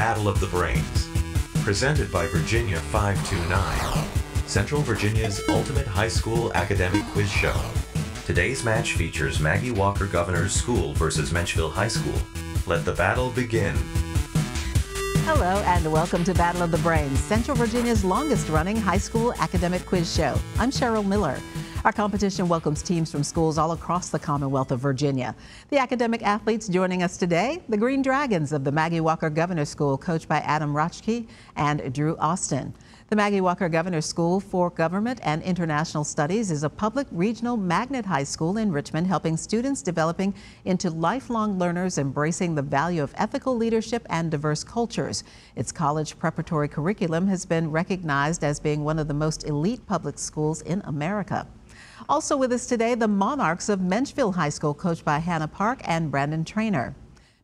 Battle of the Brains, presented by Virginia 529, Central Virginia's ultimate high school academic quiz show. Today's match features Maggie Walker Governor's School versus Menchville High School. Let the battle begin. Hello and welcome to Battle of the Brains, Central Virginia's longest running high school academic quiz show. I'm Cheryl Miller. Our competition welcomes teams from schools all across the Commonwealth of Virginia. The academic athletes joining us today, the Green Dragons of the Maggie Walker Governor School, coached by Adam Rochke and Drew Austin. The Maggie Walker Governor School for Government and International Studies is a public regional magnet high school in Richmond, helping students developing into lifelong learners embracing the value of ethical leadership and diverse cultures. Its college preparatory curriculum has been recognized as being one of the most elite public schools in America. Also with us today, the Monarchs of Menchville High School, coached by Hannah Park and Brandon Trainer.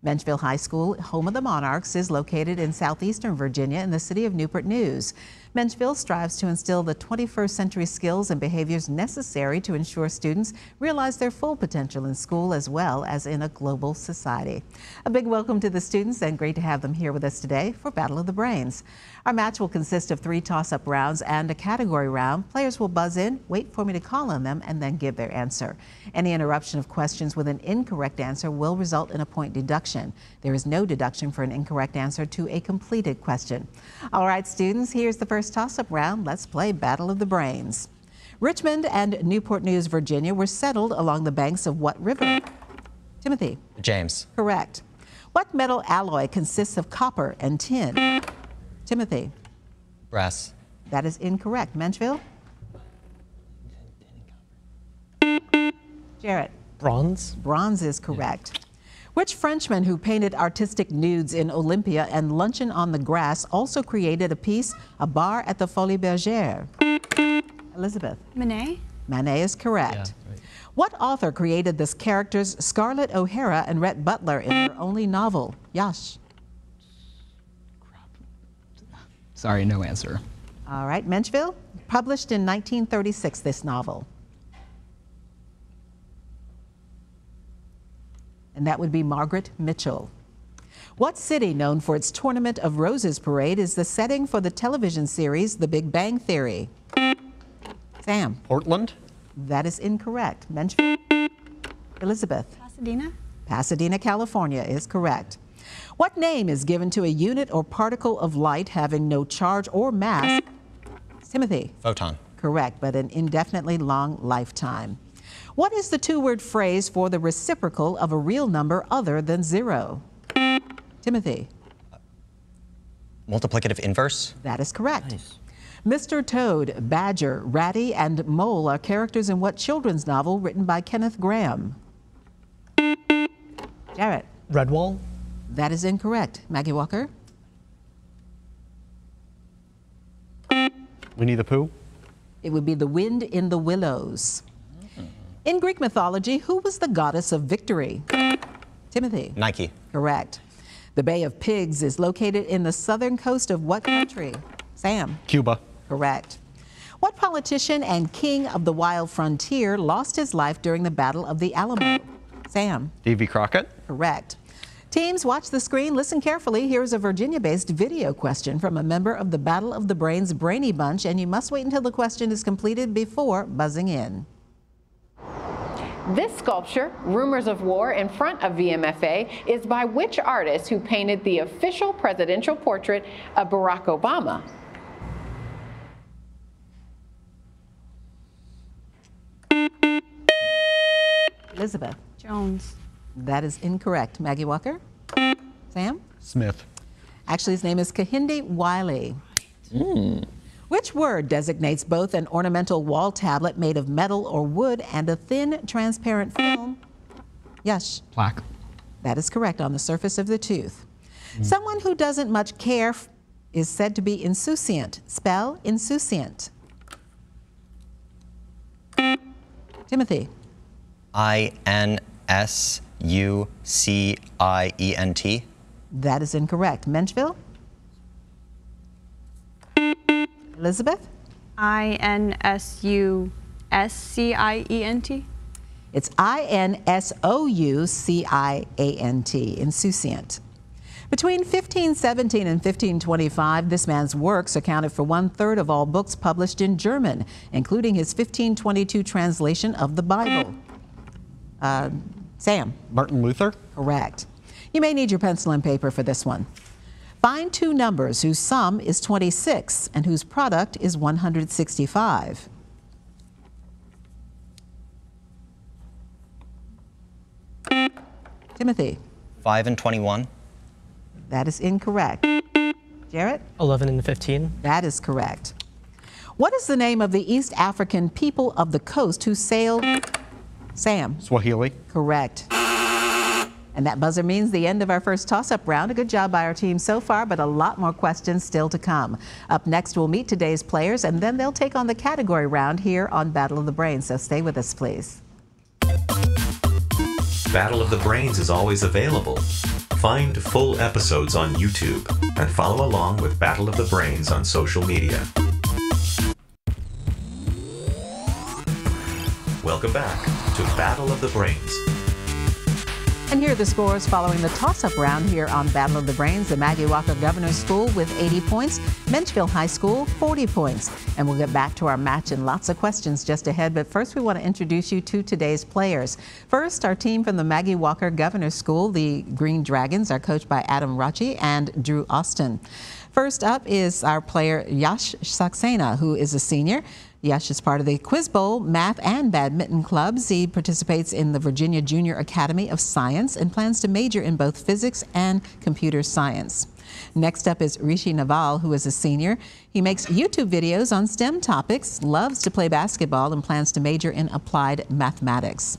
Menchville High School, home of the Monarchs, is located in southeastern Virginia in the city of Newport News. Menchville strives to instill the 21st century skills and behaviors necessary to ensure students realize their full potential in school as well as in a global society. A big welcome to the students and great to have them here with us today for Battle of the Brains. Our match will consist of three toss-up rounds and a category round. Players will buzz in, wait for me to call on them, and then give their answer. Any interruption of questions with an incorrect answer will result in a point deduction. There is no deduction for an incorrect answer to a completed question. All right, students, here's the first toss-up round. Let's play Battle of the Brains. Richmond and Newport News, Virginia were settled along the banks of what river? Timothy. James. Correct. What metal alloy consists of copper and tin? Timothy. Brass. That is incorrect. Menchville? Jarrett. Bronze. Bronze is correct. Which Frenchman who painted artistic nudes in Olympia and Luncheon on the Grass also created a piece, A Bar at the Folies Bergère? Elizabeth. Manet? Manet is correct. Yeah, right. What author created the characters Scarlett O'Hara and Rhett Butler in their only novel? Yash. Sorry, no answer. All right, Menchville, published in 1936, this novel. And that would be Margaret Mitchell. What city, known for its Tournament of Roses parade, is the setting for the television series The Big Bang Theory? Sam, Portland. that is incorrect. Menchville? Elizabeth? Pasadena? Pasadena, California is correct. What name is given to a unit or particle of light having no charge or mass? Timothy. Photon. Correct, but an indefinitely long lifetime. What is the two word phrase for the reciprocal of a real number other than zero? Timothy. Multiplicative inverse. That is correct. Mr. Toad, Badger, Ratty, and Mole are characters in what children's novel written by Kenneth Grahame? Jarrett. Redwall. That is incorrect. Maggie Walker? Winnie the Pooh. It would be the wind in the willows. Mm-hmm. In Greek mythology, who was the goddess of victory? Timothy. Nike. Correct. The Bay of Pigs is located in the southern coast of what country? Sam. Cuba. Correct. What politician and king of the wild frontier lost his life during the Battle of the Alamo? Sam. Davy Crockett. Correct. Teams, watch the screen, listen carefully. Here's a Virginia based video question from a member of the Battle of the Brains Brainy Bunch, and you must wait until the question is completed before buzzing in. This sculpture, Rumors of War in front of VMFA, is by which artist who painted the official presidential portrait of Barack Obama? Elizabeth. Jones. That is incorrect. Maggie Walker? Sam? Smith. Actually, his name is Kehinde Wiley. Hmm. Which word designates both an ornamental wall tablet made of metal or wood and a thin, transparent film? Yes, Plaque. that is correct, on the surface of the tooth. Hmm. Someone who doesn't much care f- is said to be insouciant. Spell insouciant. Timothy. I N S U C I E N T. That is incorrect. Menchville? Elizabeth? I N S U S C I E N T? It's I N S O U C I A N T, insouciant. Between 1517 and 1525, this man's works accounted for one third of all books published in German, including his 1522 translation of the Bible. Uh, Sam. Martin Luther? Correct. You may need your pencil and paper for this one. Find two numbers whose sum is 26 and whose product is 165. Timothy. 5 and 21. That is incorrect. Jarrett? 11 and 15. That is correct. What is the name of the East African people of the coast who sailed? Sam? Swahili? Correct. And that buzzer means the end of our first toss up round. A good job by our team so far, but a lot more questions still to come. Up next, we'll meet today's players, and then they'll take on the category round here on Battle of the Brains. So stay with us, please. Battle of the Brains is always available. Find full episodes on YouTube and follow along with Battle of the Brains on social media. Welcome back to Battle of the Brains. And here are the scores following the toss-up round here on Battle of the Brains. The Maggie Walker Governor's School with 80 points, Menchville High School 40 points. And we'll get back to our match and lots of questions just ahead. But first, we want to introduce you to today's players. First, our team from the Maggie Walker Governor's School, the Green Dragons, are coached by Adam Rachi and Drew Austin. First up is our player Yash Saxena, who is a senior. Yash is part of the Quiz Bowl math and badminton clubs. He participates in the Virginia Junior Academy of Science and plans to major in both physics and computer science. Next up is Rishi Naval, who is a senior. He makes YouTube videos on STEM topics, loves to play basketball, and plans to major in applied mathematics.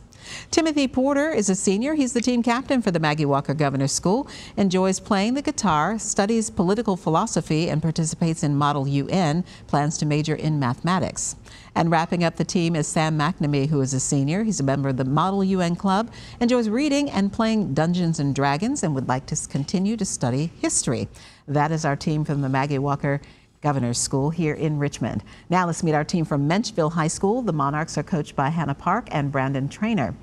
Timothy Porter is a senior. He's the team captain for the Maggie Walker Governor School, enjoys playing the guitar, studies political philosophy, and participates in Model UN, plans to major in mathematics. And wrapping up the team is Sam McNamee, who is a senior. He's a member of the Model UN Club, enjoys reading and playing Dungeons and Dragons, and would like to continue to study history. That is our team from the Maggie Walker Governor's School here in Richmond. Now let's meet our team from Menchville High School. The Monarchs are coached by Hannah Park and Brandon Trainer.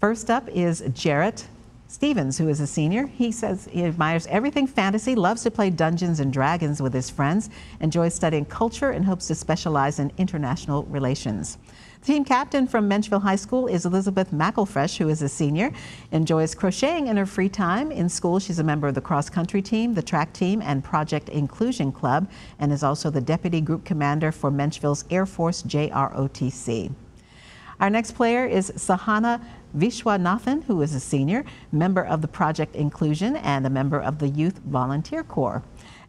First up is Jarrett Stevens, who is a senior. He says he admires everything fantasy, loves to play Dungeons and Dragons with his friends, enjoys studying culture, and hopes to specialize in international relations. Team captain from Menchville High School is Elizabeth McElfresh, who is a senior, enjoys crocheting in her free time. In school, she's a member of the cross country team, the track team, and Project Inclusion Club, and is also the deputy group commander for Menchville's Air Force JROTC. Our next player is Sahana Vishwanathan, who is a senior, member of the Project Inclusion and a member of the Youth Volunteer Corps.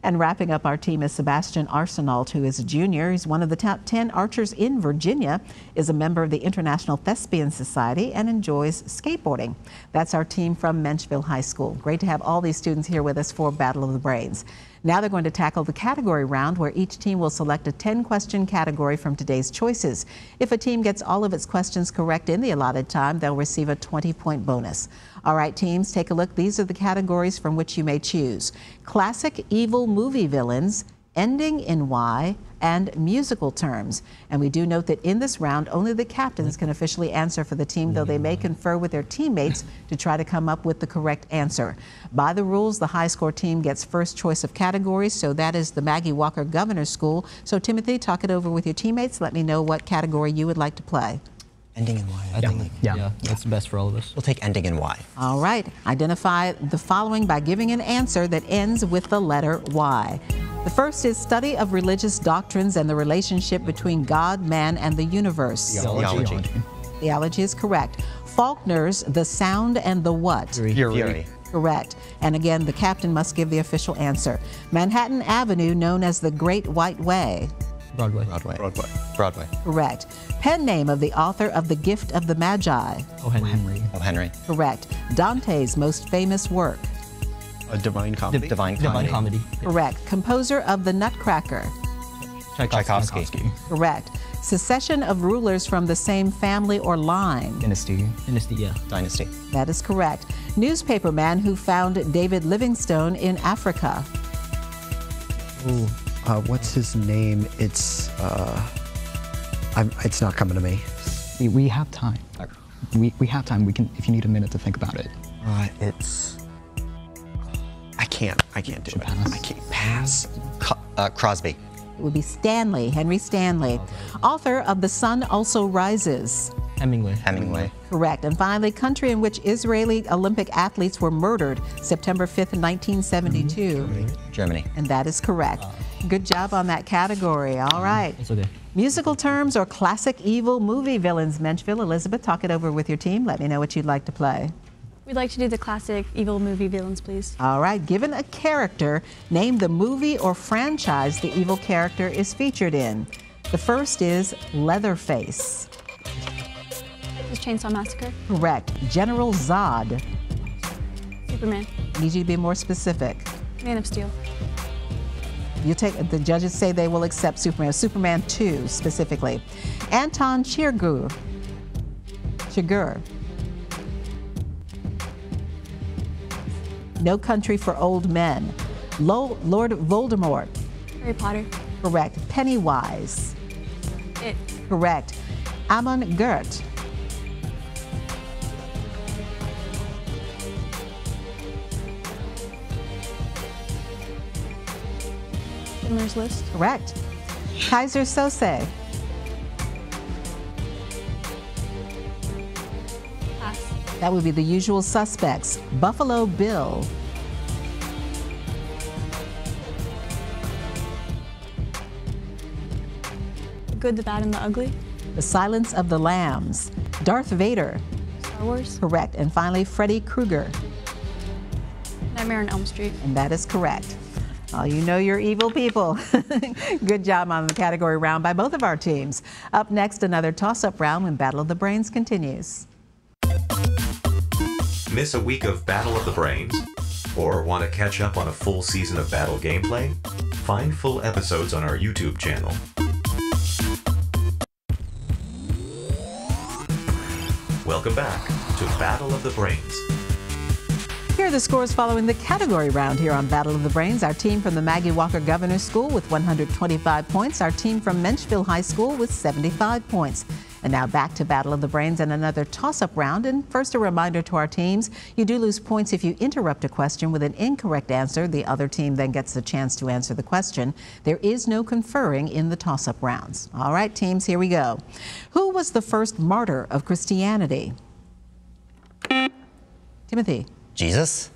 And wrapping up our team is Sebastian Arsenault, who is a junior. He's one of the top 10 archers in Virginia, is a member of the International Thespian Society, and enjoys skateboarding. That's our team from Menchville High School. Great to have all these students here with us for Battle of the Brains. Now they're going to tackle the category round where each team will select a 10 question category from today's choices. If a team gets all of its questions correct in the allotted time, they'll receive a 20 point bonus. All right, teams, take a look. These are the categories from which you may choose classic evil movie villains, ending in Y, and musical terms. And we do note that in this round, only the captains can officially answer for the team, though they may confer with their teammates to try to come up with the correct answer. By the rules, the high score team gets first choice of categories, so that is the Maggie Walker Governor's School. So, Timothy, talk it over with your teammates. Let me know what category you would like to play. Ending in Y. I Yeah. think. Yeah. That's the best for all of us. We'll take ending in Y. All right, identify the following by giving an answer that ends with the letter Y. The first is study of religious doctrines and the relationship between God, man, and the universe. Theology. Theology is correct. Faulkner's The Sound and the What? Fury. Fury. Correct. And again, the captain must give the official answer. Manhattan Avenue, known as the Great White Way. Broadway. Broadway. Broadway. Broadway. Correct. Pen name of the author of The Gift of the Magi. Oh, Henry. Oh, Henry. Correct. Dante's most famous work. A divine comedy. Divine Divine comedy. Comedy. Correct. Composer of The Nutcracker. Tchaikovsky. Correct. Succession of rulers from the same family or line. Dynasty. Dynasty, yeah. Dynasty. That is correct. Newspaperman who found David Livingstone in Africa. Ooh, uh, what's his name? It's uh, I'm, it's not coming to me. We, we have time. We, we have time. We can, if you need a minute to think about it. Uh, it's I can't. I can't do it. I can't pass. Co- uh, Crosby. It would be Stanley, Henry Stanley, author of The Sun Also Rises. Hemingway. Hemingway. Correct. And finally, country in which Israeli Olympic athletes were murdered September 5th, 1972. Germany. And that is correct. Good job on that category. All right. It's okay. Musical terms or classic evil movie villains, Menchville. Elizabeth, talk it over with your team. Let me know what you'd like to play. We'd like to do the classic evil movie villains, please. All right, given a character, name the movie or franchise the evil character is featured in. The first is Leatherface. Texas Chainsaw Massacre, Correct. General Zod. Superman, Need you to be more specific. Man of Steel, You take the judges say they will accept Superman. Superman 2 specifically. Anton Chigurh. Chigurh. No Country for Old Men. Lo- Lord Voldemort. Harry Potter, Correct. Pennywise. It, Correct. Amon Goeth. Schindler's List, Correct. Keyser Söze. Pass, That would be the usual suspects. Buffalo Bill. The Good, the Bad, and the Ugly, The Silence of the Lambs. Darth Vader. Star Wars, Correct. And finally, Freddy Krueger. Nightmare on Elm Street. And that is correct. Oh, you know you're evil people. Good job on the category round by both of our teams. Up next, another toss up round when Battle of the Brains continues. Miss a week of Battle of the Brains? Or want to catch up on a full season of battle gameplay? Find full episodes on our YouTube channel. Welcome back to Battle of the Brains. Here are the scores following the category round here on Battle of the Brains. Our team from the Maggie Walker Governor School with 125 points. Our team from Menchville High School with 75 points. And now back to Battle of the Brains and another toss up round. And first, a reminder to our teams you do lose points if you interrupt a question with an incorrect answer. The other team then gets the chance to answer the question. There is no conferring in the toss up rounds. All right, teams, here we go. Who was the first martyr of Christianity? Timothy. Jesus.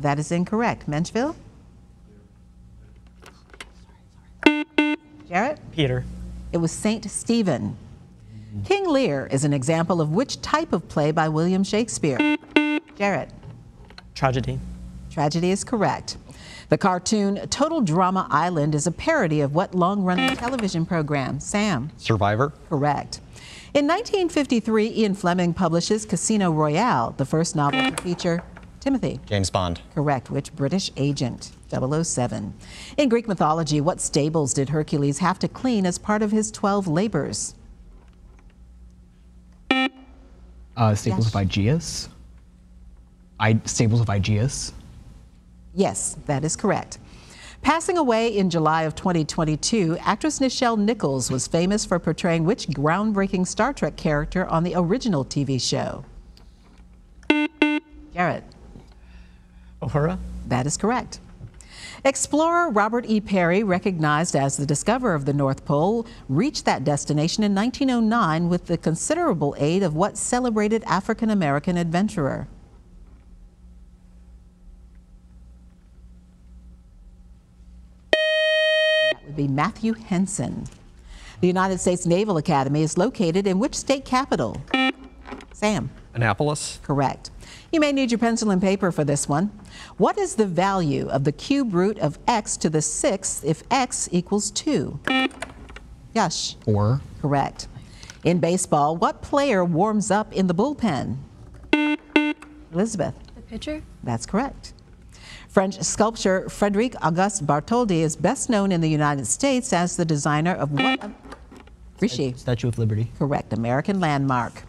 That is incorrect. Menchville? Jarrett? Peter. It was Saint Stephen. King Lear is an example of which type of play by William Shakespeare? Jarrett? Tragedy. Tragedy is correct. The cartoon Total Drama Island is a parody of what long running television program? Sam? Survivor. Correct. In 1953, Ian Fleming publishes Casino Royale, the first novel to feature Timothy. James Bond. Correct. Which British agent? 007. In Greek mythology, what stables did Hercules have to clean as part of his 12 labors? Uh, Staples Yes. of Aegeus. I Staples of Aegeus. Yes, that is correct. Passing away in July of 2022, actress Nichelle Nichols was famous for portraying which groundbreaking Star Trek character on the original TV show? Garrett. Uhura. That is correct. Explorer Robert E. Peary, recognized as the discoverer of the North Pole, reached that destination in 1909 with the considerable aid of what celebrated African American adventurer? That would be Matthew Henson. The United States Naval Academy is located in which state capital? Sam. Annapolis. Correct. You may need your pencil and paper for this one. What is the value of the cube root of x to the sixth if x equals 2? Yash. Four. Correct. In baseball, what player warms up in the bullpen? Elizabeth. The pitcher, That's correct. French sculptor Frederic Auguste Bartholdi is best known in the United States as the designer of what? Rishi. Statue of Liberty. Correct. American landmark.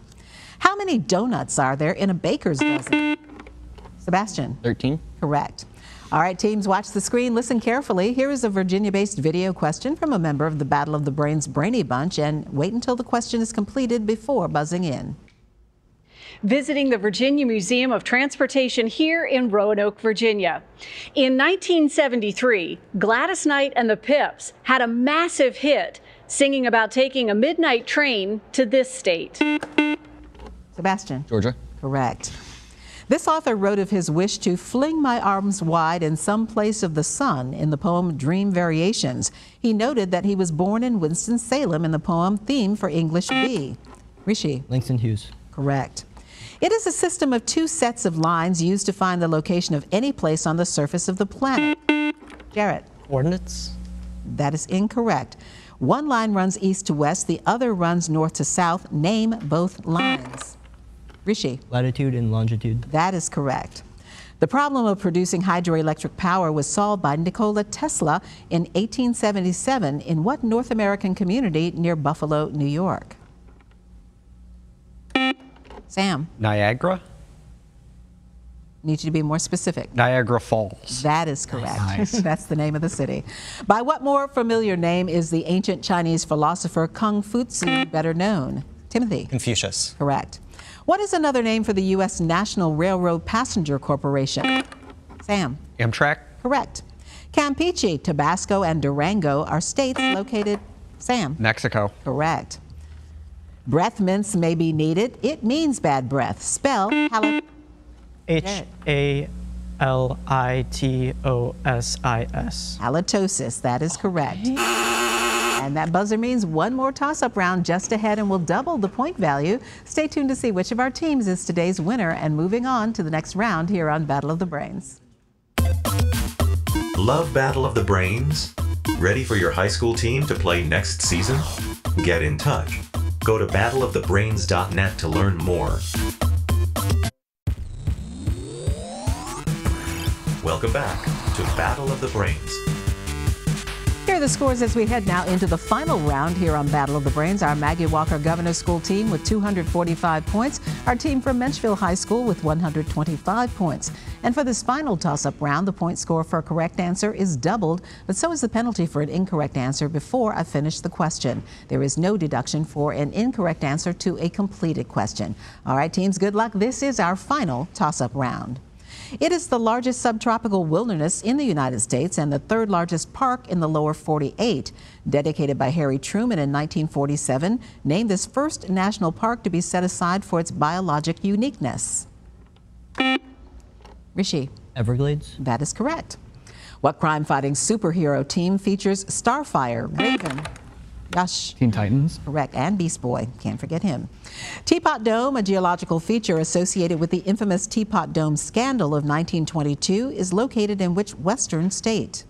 How many donuts are there in a baker's dozen? Sebastian. 13. Correct. All right, teams, watch the screen. Listen carefully. Here is a Virginia based video question from a member of the Battle of the Brains Brainy Bunch, and wait until the question is completed before buzzing in. visiting the Virginia Museum of Transportation here in Roanoke, Virginia. In 1973, Gladys Knight and the Pips had a massive hit singing about taking a midnight train to this state. Sebastian. Georgia. Correct. This author wrote of his wish to fling my arms wide in some place of the sun in the poem Dream Variations. He noted that he was born in Winston-Salem in the poem Theme for English B. Rishi. Langston Hughes. Correct. It is a system of two sets of lines used to find the location of any place on the surface of the planet. Jarrett. Coordinates. That is incorrect. One line runs east to west, the other runs north to south. Name both lines. Rishi. Latitude and longitude. That is correct. The problem of producing hydroelectric power was solved by Nikola Tesla in 1877 in what North American community near Buffalo, New York? Sam, Niagara? need you to be more specific. Niagara Falls. That is correct. Nice. That's the name of the city. By what more familiar name is the ancient Chinese philosopher Kung Fu-Tzu better known? Timothy. Confucius. Correct. What is another name for the U.S. National Railroad Passenger Corporation? Sam. Amtrak? Correct. Campeche, Tabasco, and Durango are states located. Sam. Mexico. Correct. Breath mints may be needed. It means bad breath. Spell hal- H A L I T O S I S. halitosis. That is correct. And that buzzer means one more toss up round just ahead and will double the point value. Stay tuned to see which of our teams is today's winner and moving on to the next round here on Battle of the Brains. Love Battle of the Brains? Ready for your high school team to play next season? Get in touch. Go to battleofthebrains.net to learn more. Welcome back to Battle of the Brains. Here are the scores as we head now into the final round here on Battle of the Brains. Our Maggie Walker Governor School team with 245 points. Our team from Menchville High School with 125 points. And for this final toss-up round, the point score for a correct answer is doubled, but so is the penalty for an incorrect answer before I finish the question. There is no deduction for an incorrect answer to a completed question. All right, teams, good luck. This is our final toss-up round. It is the largest subtropical wilderness in the United States and the third largest park in the lower 48. Dedicated by Harry Truman in 1947, named this first national park to be set aside for its biologic uniqueness. Rishi, Everglades. that is correct. What crime fighting superhero team features Starfire, Raven, Yash, Teen Titans. Correct. And Beast Boy. Can't forget him. Teapot Dome, a geological feature associated with the infamous Teapot Dome scandal of 1922, is located in which western state?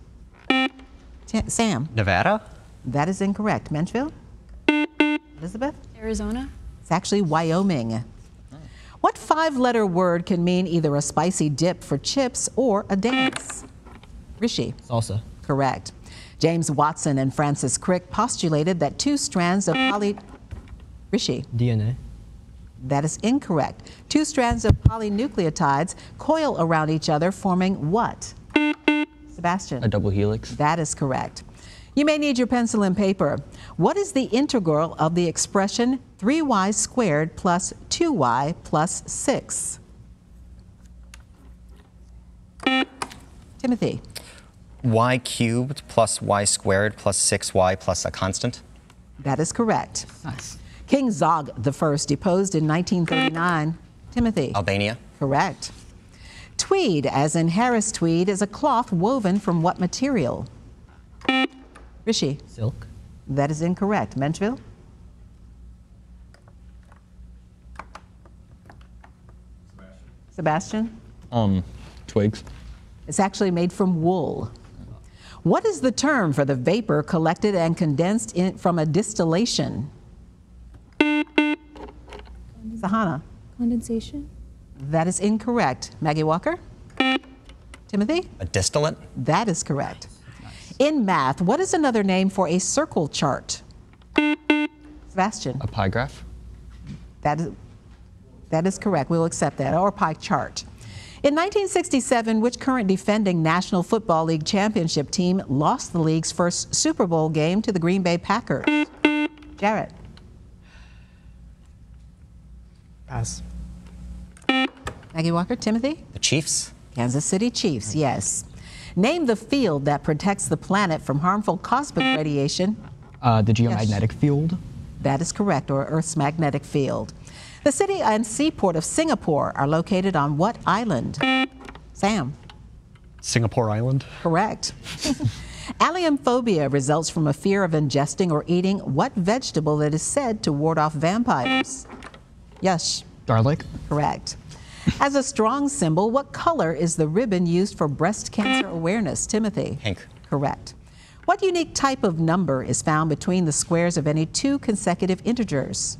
T- Sam. Nevada? That is incorrect. Menchville? Elizabeth? Arizona? It's actually Wyoming. What five letter word can mean either a spicy dip for chips or a dance? Rishi. Salsa. Correct. James Watson and Francis Crick postulated that two strands of poly. Rishi. DNA. That is incorrect. Two strands of polynucleotides coil around each other, forming what? Sebastian. A double helix. That is correct. You may need your pencil and paper. What is the integral of the expression 3y squared plus 2y plus 6? Timothy. Y cubed plus y squared plus 6y plus a constant? That is correct. Nice. King Zog I deposed in 1939. Timothy. Albania? Correct. Tweed, as in Harris tweed, is a cloth woven from what material? Rishi. Silk. That is incorrect. Menchville? Sebastian? Um, twigs. It's actually made from wool. What is the term for the vapor collected and condensed in, from a distillation? Sahana? Condensation? That is incorrect. Maggie Walker? Timothy? A distillate? That is correct. In math, what is another name for a circle chart? Sebastian? A pie graph. That is, that is correct. We'll accept that. Or pie chart. In 1967, which current defending National Football League championship team lost the league's first Super Bowl game to the Green Bay Packers? Jarrett? Pass. Maggie Walker, Timothy? The Chiefs. Kansas City Chiefs, yes. Name the field that protects the planet from harmful cosmic radiation. Uh, the geomagnetic field. That is correct, or Earth's magnetic field. The city and seaport of Singapore are located on what island? Sam. Singapore Island. Correct. Alliumphobia results from a fear of ingesting or eating what vegetable that is said to ward off vampires? Yes. Garlic. Correct. As a strong symbol, what color is the ribbon used for breast cancer awareness? Timothy? Pink. Correct. What unique type of number is found between the squares of any two consecutive integers?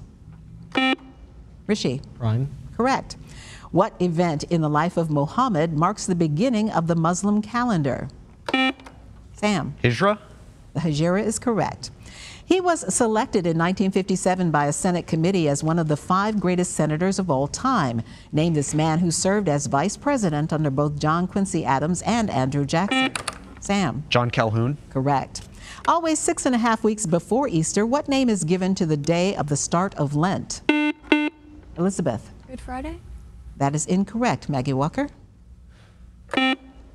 Rishi? Prime. Correct. What event in the life of Muhammad marks the beginning of the Muslim calendar? Sam? Hijra. The Hijra is correct. He was selected in 1957 by a Senate committee as one of the five greatest senators of all time. Name this man who served as vice president under both John Quincy Adams and Andrew Jackson. Sam? John Calhoun. Correct. Always six and a half weeks before Easter, what name is given to the day of the start of Lent? Elizabeth? Good Friday? That is incorrect. Maggie Walker?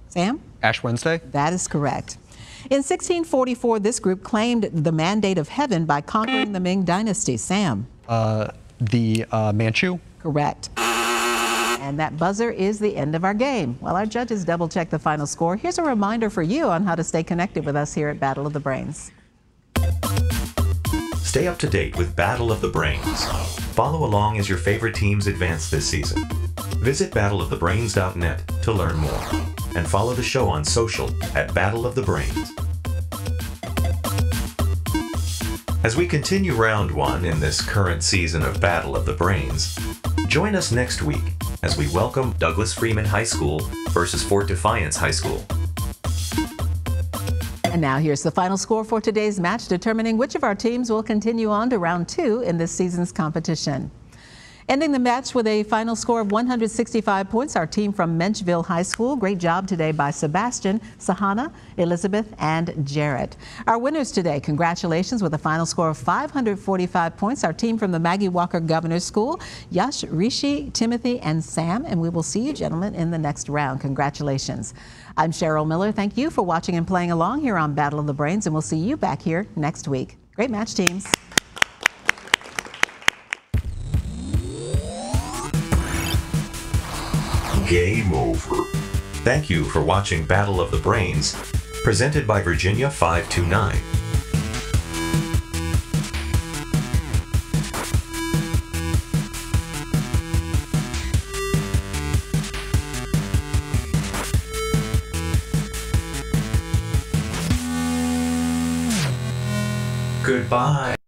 Sam? Ash Wednesday. That is correct. In 1644, this group claimed the mandate of heaven by conquering the Ming Dynasty. Sam? Uh, the uh, Manchu. Correct. And that buzzer is the end of our game. While our judges double check the final score, here's a reminder for you on how to stay connected with us here at Battle of the Brains. Stay up to date with Battle of the Brains. Follow along as your favorite teams advance this season. Visit battleofthebrains.net to learn more. And follow the show on social at Battle of the Brains. As we continue round one in this current season of Battle of the Brains, join us next week as we welcome Douglas Freeman High School versus Fort Defiance High School. And now here's the final score for today's match, determining which of our teams will continue on to round two in this season's competition. Ending the match with a final score of 165 points, our team from Menchville High School. Great job today by Sebastian, Sahana, Elizabeth, and Jarrett. Our winners today, congratulations with a final score of 545 points. Our team from the Maggie Walker Governor's School, Yash, Rishi, Timothy, and Sam. And we will see you gentlemen in the next round. Congratulations. I'm Cheryl Miller. Thank you for watching and playing along here on Battle of the Brains, and we'll see you back here next week. Great match, teams. Game over. Thank you for watching Battle of the Brains, presented by Virginia 529. Goodbye.